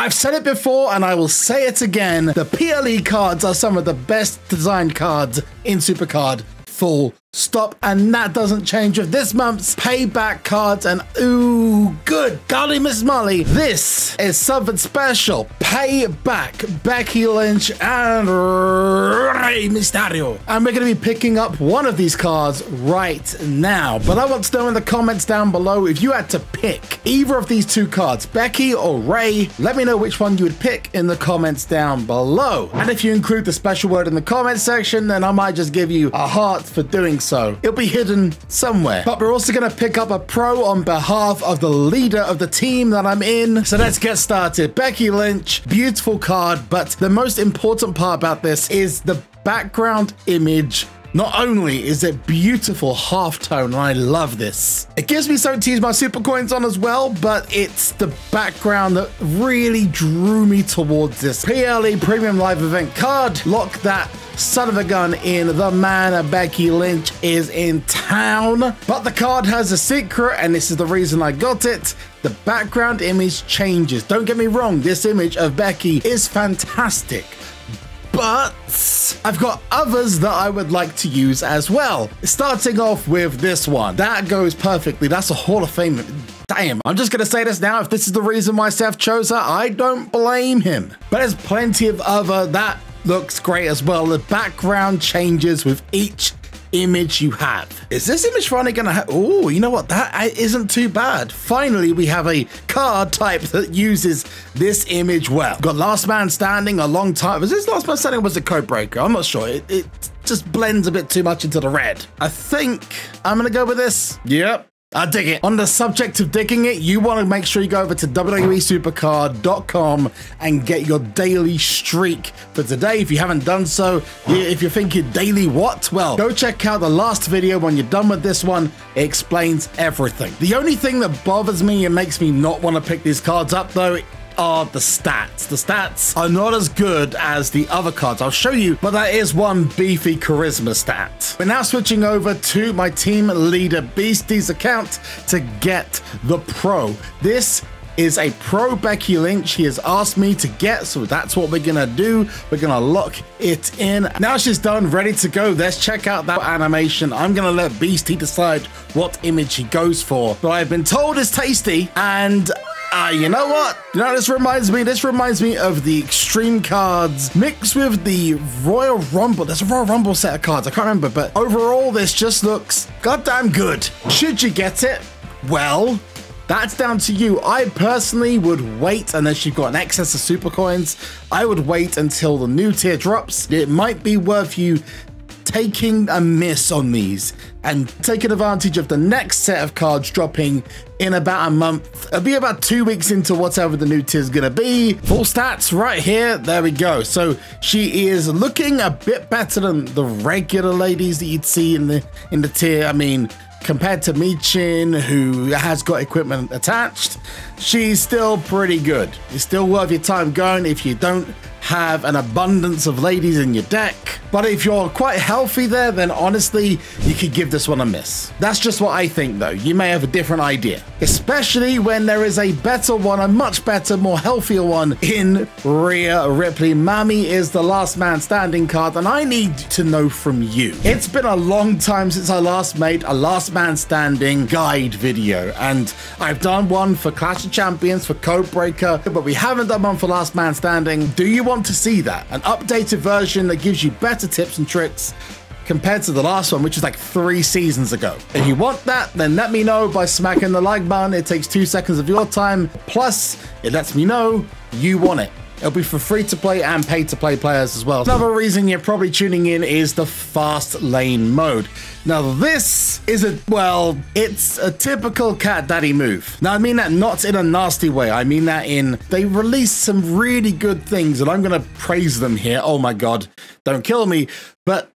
I've said it before and I will say it again. The PLE cards are some of the best designed cards in Supercard. Full stop. And that doesn't change with this month's payback cards. And ooh, good golly, Miss Molly. This is something special. Payback Becky Lynch and Rey Mysterio. And we're going to be picking up one of these cards right now. But I want to know in the comments down below if you had to pick either of these two cards, Becky or Rey, let me know which one you would pick in the comments down below. And if you include the special word in the comment section, then I might just give you a heart for doing so. It'll be hidden somewhere. But we're also going to pick up a pro on behalf of the leader of the team that I'm in. So let's get started. Becky Lynch, beautiful card, but the most important part about this is the background image not only is it beautiful halftone, and I love this, it gives me something to use my super coins on as well, but it's the background that really drew me towards this. PLE Premium Live Event card. Lock that son of a gun in. The man Becky Lynch is in town. But the card has a secret, and this is the reason I got it. The background image changes. Don't get me wrong, this image of Becky is fantastic but I've got others that I would like to use as well. Starting off with this one. That goes perfectly. That's a Hall of Fame. Damn, I'm just gonna say this now. If this is the reason why Seth chose her, I don't blame him. But there's plenty of other that looks great as well. The background changes with each image you have. Is this image finally gonna have, oh, you know what, that uh, isn't too bad. Finally, we have a card type that uses this image well. Got Last Man Standing a long time. Was this Last Man Standing was a code breaker? I'm not sure. It, it just blends a bit too much into the red. I think I'm gonna go with this. Yep, I dig it. On the subject of digging it, you want to make sure you go over to WWESupercard.com and get your daily streak for today. If you haven't done so, if you're thinking daily what? Well, go check out the last video when you're done with this one. It explains everything. The only thing that bothers me and makes me not want to pick these cards up though are the stats. The stats are not as good as the other cards. I'll show you, but that is one beefy charisma stat. We're now switching over to my team leader Beastie's account to get the pro. This is a pro Becky Lynch. He has asked me to get, so that's what we're gonna do. We're gonna lock it in. Now she's done, ready to go. Let's check out that animation. I'm gonna let Beastie decide what image he goes for. But I've been told it's tasty, and uh, you know what? You know, this reminds me, this reminds me of the Extreme cards mixed with the Royal Rumble. There's a Royal Rumble set of cards, I can't remember, but overall, this just looks goddamn good. Should you get it? Well, that's down to you. I personally would wait unless you've got an excess of super coins. I would wait until the new tier drops. It might be worth you taking a miss on these and taking advantage of the next set of cards dropping in about a month. It'll be about two weeks into whatever the new tier is going to be. Full stats right here. There we go. So she is looking a bit better than the regular ladies that you'd see in the in the tier. I mean, compared to Michin, who has got equipment attached, she's still pretty good. It's still worth your time going if you don't have an abundance of ladies in your deck. But if you're quite healthy there, then honestly, you could give this one a miss. That's just what I think though. You may have a different idea. Especially when there is a better one, a much better, more healthier one in Rhea Ripley. Mami is the last man standing card, and I need to know from you. It's been a long time since I last made a last man standing guide video, and I've done one for Clash of Champions, for Codebreaker, but we haven't done one for last man standing. Do you want to see that? An updated version that gives you better tips and tricks compared to the last one, which is like three seasons ago. If you want that, then let me know by smacking the like button. It takes two seconds of your time. Plus, it lets me know you want it. It'll be for free to play and pay to play players as well. Another reason you're probably tuning in is the fast lane mode. Now this is a, well, it's a typical cat daddy move. Now I mean that not in a nasty way. I mean that in, they released some really good things and I'm going to praise them here. Oh my God, don't kill me. But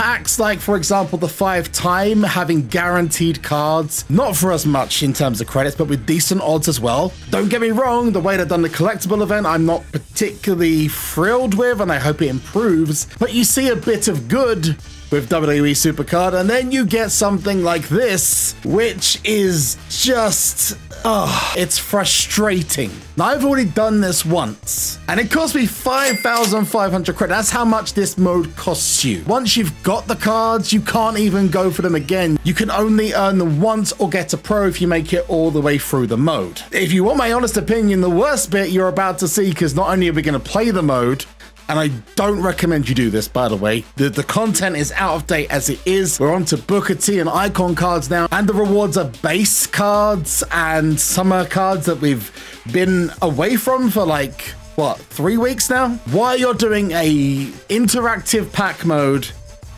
Packs like, for example, the five time having guaranteed cards, not for as much in terms of credits, but with decent odds as well. Don't get me wrong, the way they've done the collectible event, I'm not particularly thrilled with, and I hope it improves, but you see a bit of good with WWE Supercard, and then you get something like this, which is just Oh, it's frustrating. Now, I've already done this once, and it cost me 5,500 credit. That's how much this mode costs you. Once you've got the cards, you can't even go for them again. You can only earn them once or get a pro if you make it all the way through the mode. If you want my honest opinion, the worst bit you're about to see, because not only are we going to play the mode, and I don't recommend you do this, by the way. The, the content is out of date as it is. We're on to Booker T and Icon cards now, and the rewards are base cards and summer cards that we've been away from for like, what, three weeks now? Why you're doing a interactive pack mode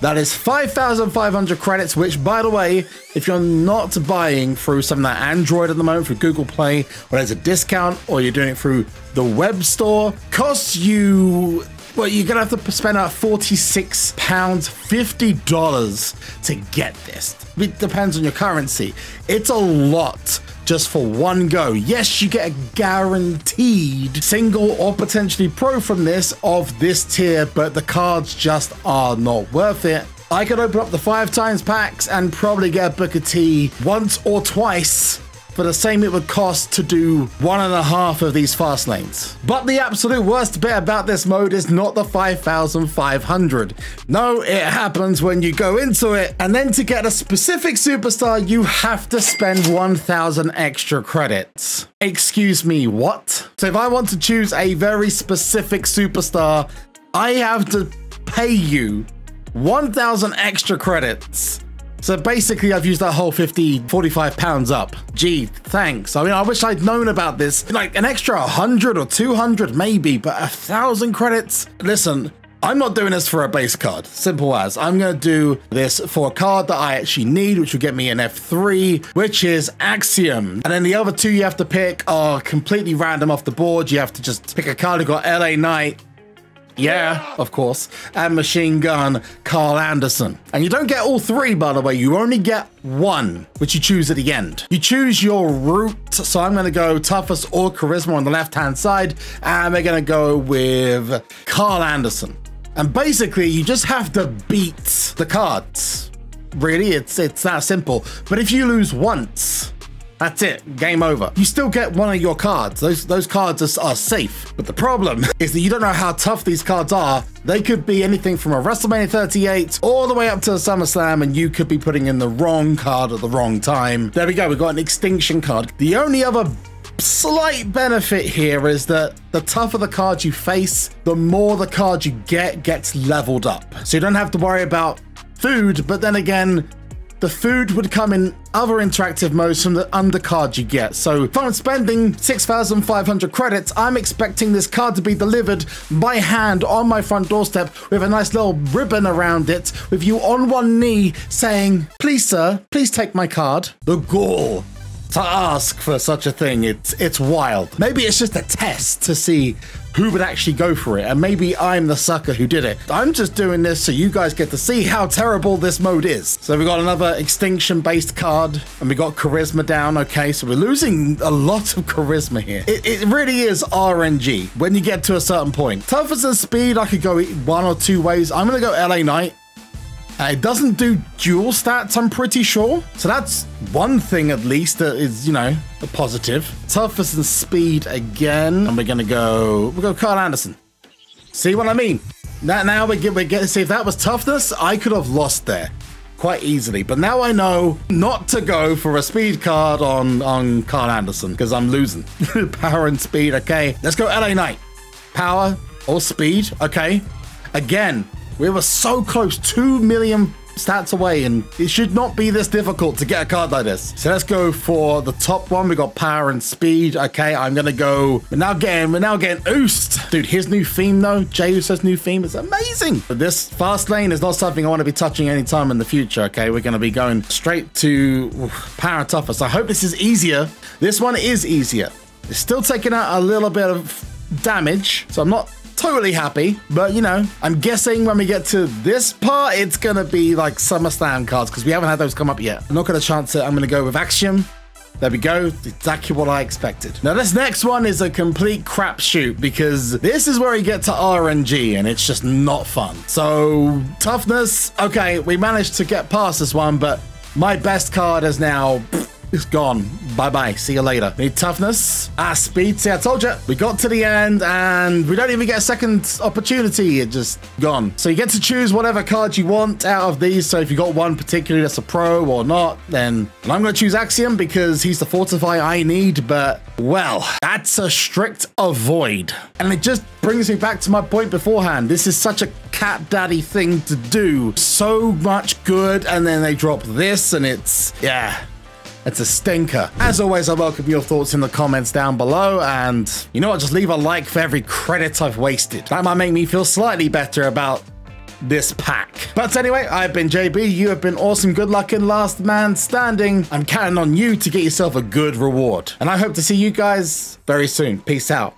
that is 5,500 credits, which, by the way, if you're not buying through something like Android at the moment, through Google Play, or there's a discount, or you're doing it through the web store, costs you well, you're gonna have to spend out 46 pounds, 50 dollars to get this. It depends on your currency. It's a lot just for one go. Yes, you get a guaranteed single or potentially pro from this of this tier, but the cards just are not worth it. I could open up the five times packs and probably get a Booker T once or twice for the same it would cost to do one and a half of these fast lanes. But the absolute worst bit about this mode is not the 5,500. No, it happens when you go into it, and then to get a specific superstar, you have to spend 1,000 extra credits. Excuse me, what? So if I want to choose a very specific superstar, I have to pay you 1,000 extra credits so basically, I've used that whole 50, 45 pounds up. Gee, thanks. I mean, I wish I'd known about this. Like an extra 100 or 200 maybe, but a thousand credits? Listen, I'm not doing this for a base card, simple as. I'm going to do this for a card that I actually need, which will get me an F3, which is Axiom. And then the other two you have to pick are completely random off the board. You have to just pick a card. You've got LA Knight, yeah, of course. And Machine Gun, Karl Anderson. And you don't get all three, by the way. You only get one, which you choose at the end. You choose your route. So I'm going to go Toughness or Charisma on the left-hand side. And we're going to go with Karl Anderson. And basically, you just have to beat the cards. Really, it's, it's that simple. But if you lose once, that's it, game over. You still get one of your cards. Those those cards are, are, safe. But the problem is that you don't know how tough these cards are. They could be anything from a WrestleMania 38 all the way up to a SummerSlam, and you could be putting in the wrong card at the wrong time. There we go, we've got an extinction card. The only other slight benefit here is that the tougher the cards you face, the more the card you get gets leveled up. So you don't have to worry about food, but then again, the food would come in other interactive modes from the undercard you get. So if I'm spending 6,500 credits, I'm expecting this card to be delivered by hand on my front doorstep with a nice little ribbon around it with you on one knee saying, please sir, please take my card. The gall to ask for such a thing. It's it's wild. Maybe it's just a test to see who would actually go for it, and maybe I'm the sucker who did it. I'm just doing this so you guys get to see how terrible this mode is. So we got another extinction-based card, and we got charisma down. Okay, so we're losing a lot of charisma here. It, it really is RNG when you get to a certain point. Toughness and speed, I could go one or two ways. I'm gonna go LA Knight. Uh, it doesn't do dual stats, I'm pretty sure. So that's one thing at least that is, you know, a positive. Toughness and speed again. And we're going to go, we'll go Karl Anderson. See what I mean? Now, now we get, we get, see if that was toughness, I could have lost there quite easily. But now I know not to go for a speed card on, on Karl Anderson because I'm losing. Power and speed, okay. Let's go LA Knight. Power or speed, okay. Again, we were so close, 2 million stats away, and it should not be this difficult to get a card like this. So let's go for the top one. We got power and speed. Okay, I'm gonna go. We're now getting, we're now getting Oost. Dude, his new theme though, Jey Uso's new theme is amazing. But this fast lane is not something I want to be touching anytime in the future. Okay, we're gonna be going straight to power and toughness. I hope this is easier. This one is easier. It's still taking out a little bit of damage, so I'm not totally happy. But, you know, I'm guessing when we get to this part, it's to be like SummerSlam cards because we haven't had those come up yet. I'm not to chance it. I'm to go with Axiom. There we go, exactly what I expected. Now this next one is a complete crapshoot because this is where you get to RNG and it's just not fun. So toughness, okay, we managed to get past this one, but my best card is now it's gone. Bye-bye. See you later. Need toughness. Ah, speed. See, I told you. We got to the end and we don't even get a second opportunity. It just gone. So you get to choose whatever card you want out of these. So if you got one particularly that's a pro or not, then and I'm going to choose Axiom because he's the fortify I need. But, well, that's a strict avoid. And it just brings me back to my point beforehand. This is such a cat daddy thing to do. So much good. And then they drop this and it's, yeah, it's a stinker. As always, I welcome your thoughts in the comments down below, and you know what, just leave a like for every credit I've wasted. That might make me feel slightly better about this pack. But anyway, I've been JB, you have been awesome, good luck in Last Man Standing. I'm counting on you to get yourself a good reward. And I hope to see you guys very soon. Peace out.